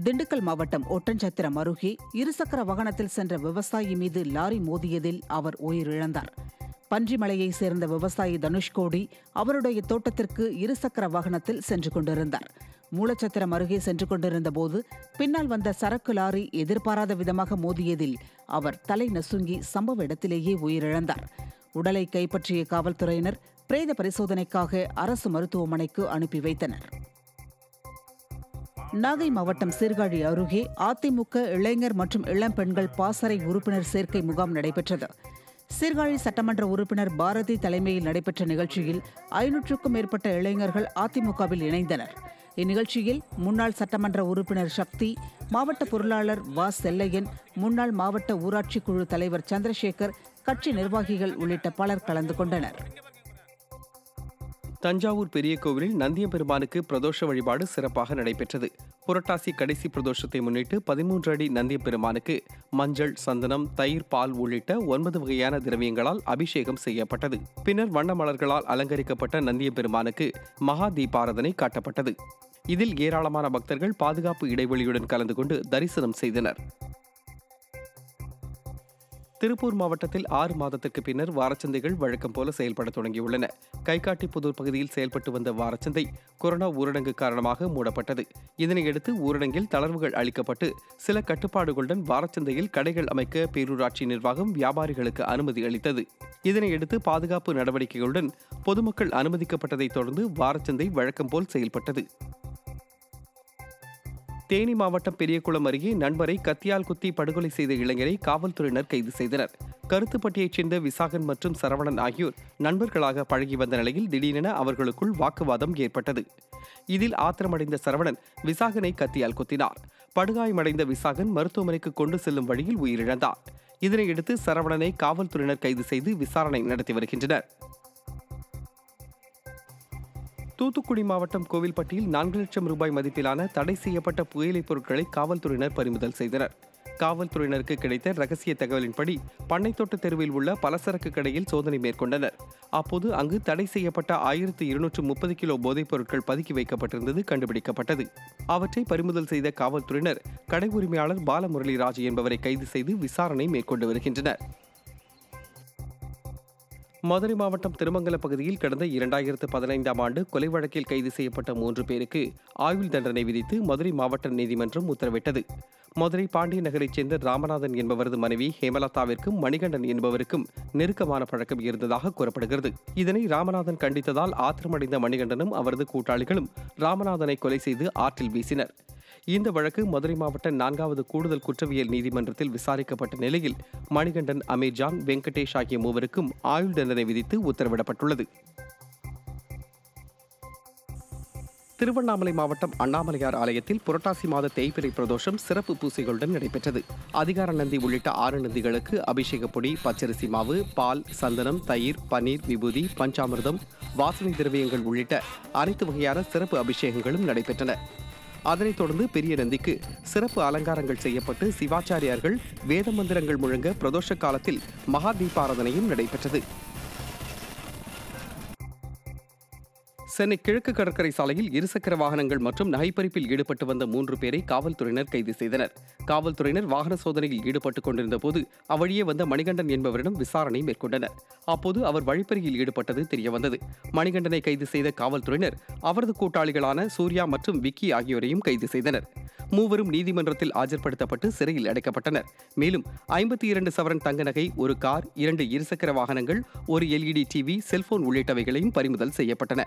திண்டுக்கல் மாவட்டம் ஒட்டஞ்சத்திரம் அருகே இருசக்கர வாகனத்தில் சென்ற விவசாயி மீது லாரி மோதியதில் அவர் உயிரிழந்தார். பன்றிமலையைச் சேர்ந்த விவசாயி தனுஷ்கோடி அவருடைய தோட்டத்திற்கு இருசக்கர வாகனத்தில் சென்று கொண்டிருந்தார். மூலச்சத்திரம் அருகே சென்று கொண்டிருந்த போது பின்னால் வந்த சரக்கு லாரி எதிர்பாராத விதமாக மோதியதில் அவர் தலை நசுங்கி சம்பவ இடத்திலேயே உயிரிழந்தார். உடலை கைப்பற்றிய காவல்துறையினர் பிரேத பரிசோதனைக்காக அரசு மருத்துவமனைக்கு அனுப்பி வைத்தனர். நாகை மாவட்டம் சீர்காழி அருகே அதிமுக இளைஞர் மற்றும் இளம் பெண்கள் பாசறை உறுப்பினர் சேர்க்கை முகாம் நடைபெற்றது. சீர்காழி சட்டமன்ற உறுப்பினர் பாரதி தலைமையில் நடைபெற்ற நிகழ்ச்சியில் ஐநூற்றுக்கும் மேற்பட்ட இளைஞர்கள் அதிமுகவில் இணைந்தனர். இந்நிகழ்ச்சியில் முன்னாள் சட்டமன்ற உறுப்பினர் சக்தி மாவட்ட பொருளாளர் வா செல்லையன் முன்னாள் மாவட்ட ஊராட்சி குழு தலைவர் சந்திரசேகர் கட்சி நிர்வாகிகள் உள்ளிட்ட பலர் கலந்து கொண்டனர். தஞ்சாவூர் பெரிய கோவிலில் நந்தியம்பெருமானுக்கு பிரதோஷ வழிபாடு சிறப்பாக நடைபெற்றது. புரட்டாசி கடைசி பிரதோஷத்தை முன்னிட்டு பதிமூன்று அடி நந்தியம்பெருமானுக்கு மஞ்சள் சந்தனம் தயிர் பால் உள்ளிட்ட ஒன்பது வகையான திரவியங்களால் அபிஷேகம் செய்யப்பட்டது. பின்னர் வண்ண மலர்களால் அலங்கரிக்கப்பட்ட நந்தியம்பெருமானுக்கு மகா தீபாரதனை காட்டப்பட்டது. இதில் ஏராளமான பக்தர்கள் பாதுகாப்பு இடைவெளியுடன் கலந்து கொண்டு தரிசனம் செய்தனர். திருப்பூர் மாவட்டத்தில் ஆறு மாதத்திற்கு பின்னர் வாரச்சந்தைகள் வழக்கம் போல செயல்பட தொடங்கியுள்ளன. கைகாட்டி புதூர் பகுதியில் செயல்பட்டு வந்த வாரச்சந்தை கொரோனா ஊரடங்கு காரணமாக மூடப்பட்டது. இதனையடுத்து ஊரடங்கில் தளர்வுகள் அளிக்கப்பட்டு சில கட்டுப்பாடுகளுடன் வாரச்சந்தையில் கடைகள் அமைக்க பேரூராட்சி நிர்வாகம் வியாபாரிகளுக்கு அனுமதி அளித்தது. இதனையடுத்து பாதுகாப்பு நடவடிக்கைகளுடன் பொதுமக்கள் அனுமதிக்கப்பட்டதைத் தொடர்ந்து வாரச்சந்தை வழக்கம் போல் செயல்பட்டது. தேனி மாவட்டம் பெரியகுளம் அருகே நண்பரை கத்தியால் குத்தி படுகொலை செய்த இளைஞரை காவல்துறையினர் கைது செய்தனர். கருத்துப்பட்டியைச் சேர்ந்த விசாகன் மற்றும் சரவணன் ஆகியோர் நண்பர்களாக பழகி வந்த நிலையில் திடீரென அவர்களுக்குள் வாக்குவாதம் ஏற்பட்டது. இதில் ஆத்திரமடைந்த சரவணன் விசாகனை கத்தியால் குத்தினார். படுகாயமடைந்த விசாகன் மருத்துவமனைக்கு கொண்டு செல்லும் வழியில் உயிரிழந்தார். இதனையடுத்து சரவணனை காவல்துறையினர் கைது செய்து விசாரணை நடத்தி வருகின்றனர். தூத்துக்குடி மாவட்டம் கோவில்பட்டியில் நான்கு லட்சம் ரூபாய் மதிப்பிலான தடை செய்யப்பட்ட புகையிலைப் பொருட்களை காவல்துறையினர் பறிமுதல் செய்தனர். காவல்துறையினருக்கு கிடைத்த ரகசிய தகவலின்படி பண்ணைத்தோட்ட தெருவில் உள்ள பலசரக்கு கடையில் சோதனை மேற்கொண்டனர். அப்போது அங்கு தடை செய்யப்பட்ட ஆயிரத்து இருநூற்று முப்பது கிலோ போதைப் பொருட்கள் பதுக்கி வைக்கப்பட்டிருந்தது கண்டுபிடிக்கப்பட்டது. அவற்றை பறிமுதல் செய்த காவல்துறையினர் கடை உரிமையாளர் பாலமுரளிராஜ் என்பவரை கைது செய்து விசாரணை மேற்கொண்டு வருகின்றனர். மதுரை மாவட்டம் திருமங்கல பகுதியில் கடந்த இரண்டாயிரத்து பதினைந்தாம் ஆண்டு கொலை வழக்கில் கைது செய்யப்பட்ட மூன்று பேருக்கு ஆயுள் தண்டனை விதித்து மதுரை மாவட்ட நீதிமன்றம் உத்தரவிட்டது. மதுரை பாண்டிய நகரைச் சேர்ந்த ராமநாதன் என்பவரது மனைவி ஹேமலதாவிற்கும் மணிகண்டன் என்பவருக்கும் நெருக்கமான பழக்கம் இருந்ததாக கூறப்படுகிறது. இதனை ராமநாதன் கண்டித்ததால் ஆத்திரமடைந்த மணிகண்டனும் அவரது கூட்டாளிகளும் ராமநாதனை கொலை செய்து ஆற்றில் வீசினர். இந்த வழக்கு மதுரை மாவட்ட நான்காவது கூடுதல் குற்றவியல் நீதிமன்றத்தில் விசாரிக்கப்பட்ட நிலையில் மணிகண்டன் அமேஜான் வெங்கடேஷ் ஆகிய மூவருக்கும் ஆயுள் தண்டனை விதித்து உத்தரவிடப்பட்டுள்ளது. திருவண்ணாமலை மாவட்டம் அண்ணாமலையார் ஆலயத்தில் புரட்டாசி மாத தேய்பிரை பிரதோஷம் சிறப்பு பூசைகளுடன் நடைபெற்றது. அதிகார நந்தி உள்ளிட்ட ஆறு நந்திகளுக்கு அபிஷேக பொடி பச்சரிசி மாவு பால் சந்தனம் தயிர் பன்னீர் விபூதி பஞ்சாமிர்தம் வாசனை திரவியங்கள் உள்ளிட்ட அனைத்து வகையான சிறப்பு அபிஷேகங்களும் நடைபெற்றன. அதனைத் தொடர்ந்து பெரிய நந்திக்கு சிறப்பு அலங்காரங்கள் செய்யப்பட்டு சிவாச்சாரியார்கள் வேத மந்திரங்கள் முழங்க பிரதோஷ காலத்தில் மகா தீபாராதனையும் நடைபெற்றது. சென்னை கிழக்கு கடற்கரை சாலையில் இருசக்கர வாகனங்கள் மற்றும் நகைப்பறிப்பில் ஈடுபட்டு வந்த மூன்று பேரை காவல்துறையினர் கைது செய்தனர். காவல்துறையினர் வாகன சோதனையில் ஈடுபட்டுக் கொண்டிருந்த போது அவ்வழியே வந்த மணிகண்டன் என்பவரிடம் விசாரணை மேற்கொண்டனர். அப்போது அவர் வழிப்பறியில் ஈடுபட்டது தெரியவந்தது. மணிகண்டனை கைது செய்த காவல்துறையினர் அவரது கூட்டாளிகளான சூர்யா மற்றும் விக்கி ஆகியோரையும் கைது செய்தனர். மூவரும் நீதிமன்றத்தில் ஆஜர்படுத்தப்பட்டு சிறையில் அடைக்கப்பட்டனர். மேலும் ஐம்பத்தி இரண்டு சவரன் தங்க நகை ஒரு கார் இரண்டு இருசக்கர வாகனங்கள் ஒரு எல்இடி டிவி செல்போன் உள்ளிட்டவைகளையும் பறிமுதல் செய்யப்பட்டன.